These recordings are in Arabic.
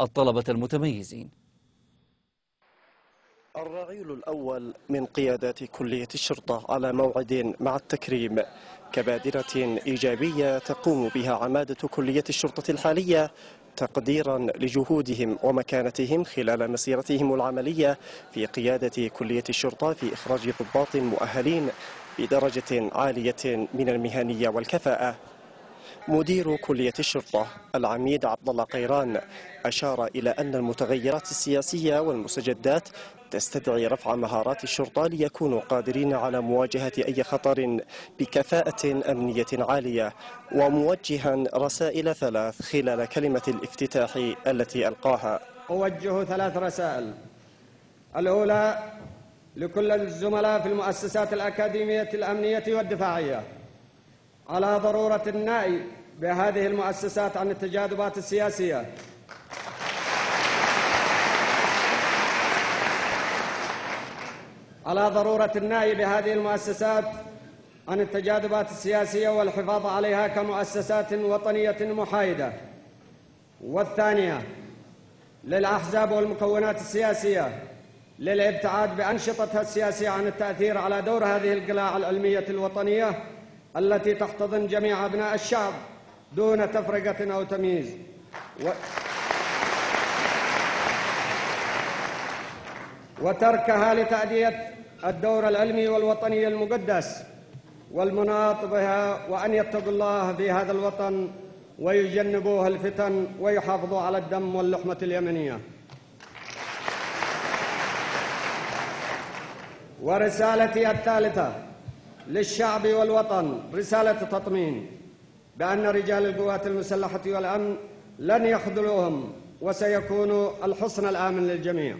الطلبة المتميزين. الرعيل الأول من قيادات كلية الشرطة على موعد مع التكريم. كبادرة إيجابية تقوم بها عمادة كلية الشرطة الحالية تقديرا لجهودهم ومكانتهم خلال مسيرتهم العملية في قيادة كلية الشرطة في إخراج ضباط مؤهلين بدرجة عالية من المهنية والكفاءة. مدير كلية الشرطة العميد عبد الله قيران أشار إلى أن المتغيرات السياسية والمستجدات تستدعي رفع مهارات الشرطة ليكونوا قادرين على مواجهة أي خطر بكفاءة أمنية عالية وموجها رسائل ثلاث خلال كلمة الافتتاح التي ألقاها. أوجه ثلاث رسائل. الأولى لكل الزملاء في المؤسسات الأكاديمية الأمنية والدفاعية. على ضرورة النأي بهذه المؤسسات عن التجاذبات السياسية. على ضرورة النأي بهذه المؤسسات عن التجاذبات السياسية والحفاظ عليها كمؤسسات وطنية محايدة. والثانية للأحزاب والمكونات السياسية للابتعاد بأنشطتها السياسية عن التأثير على دور هذه القلاع العلمية الوطنية التي تحتضن جميع أبناء الشعب دون تفرقة أو تمييز. و... وتركها لتأدية الدور العلمي والوطني المقدس والمناط بها وأن يتقوا الله في هذا الوطن ويجنبوه الفتن ويحافظوا على الدم واللحمة اليمنية. ورسالتي الثالثة للشعب والوطن رسالة تطمين بأن رجال القوات المسلحة والأمن لن يخذلوهم وسيكونوا الحصن الآمن للجميع.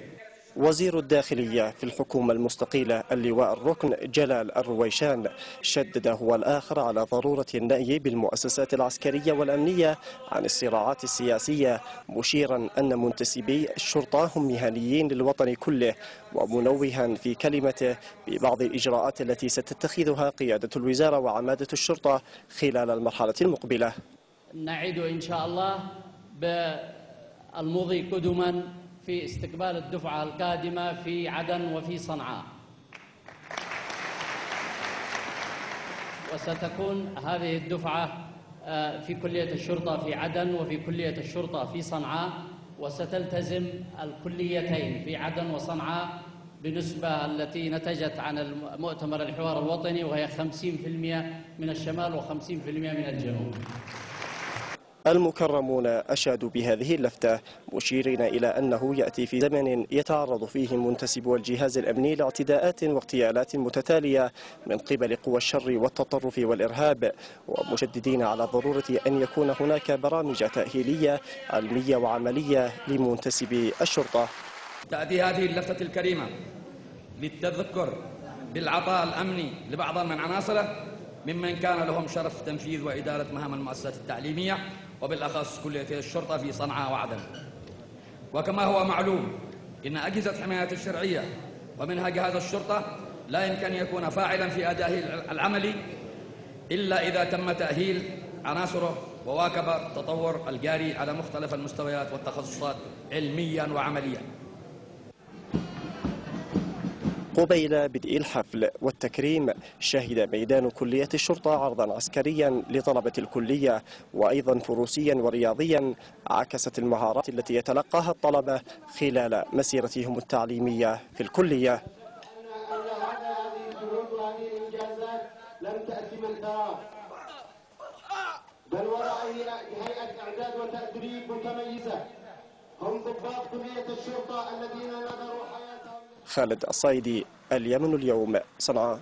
وزير الداخلية في الحكومة المستقيلة اللواء الركن جلال الرويشان شدد هو الآخر على ضرورة النأي بالمؤسسات العسكرية والأمنية عن الصراعات السياسية مشيرا أن منتسبي الشرطة هم مهنيين للوطن كله ومنوها في كلمته ببعض الإجراءات التي ستتخذها قيادة الوزارة وعمادة الشرطة خلال المرحلة المقبلة. نعد إن شاء الله بالمضي قدما في استقبال الدفعة القادمة في عدن وفي صنعاء. وستكون هذه الدفعة آه، في كلية الشرطة في عدن وفي كلية الشرطة في صنعاء. وستلتزم الكليتين في عدن وصنعاء بنسبة التي نتجت عن المؤتمر الحوار الوطني وهي 50% من الشمال و50% من الجنوب. المكرمون أشادوا بهذه اللفتة مشيرين إلى أنه يأتي في زمن يتعرض فيه منتسبو الجهاز الأمني لاعتداءات واغتيالات متتالية من قبل قوى الشر والتطرف والإرهاب ومشددين على ضرورة أن يكون هناك برامج تأهيلية علمية وعملية لمنتسبي الشرطة. تأتي هذه اللفتة الكريمة للتذكر بالعطاء الأمني لبعض من عناصره ممن كان لهم شرف تنفيذ وإدارة مهام المؤسسات التعليمية وبالأخص كلية الشرطة في صنعاء وعدن. وكما هو معلوم إن أجهزة حماية الشرعية ومنها جهاز الشرطة لا يمكن يكون فاعلا في أدائه العملي إلا إذا تم تأهيل عناصره وواكب التطور الجاري على مختلف المستويات والتخصصات علميا وعمليا. قبيل بدء الحفل والتكريم شهد ميدان كلية الشرطة عرضا عسكريا لطلبة الكلية وأيضا فروسيا ورياضيا عكست المهارات التي يتلقاها الطلبة خلال مسيرتهم التعليمية في الكلية. لم تأتي من بل وراء هيئة إعداد وتدريب متميزة. هم ضباط كلية الشرطة الذين نذروا حياتهم. خالد الصايدي اليمن اليوم. صنعاء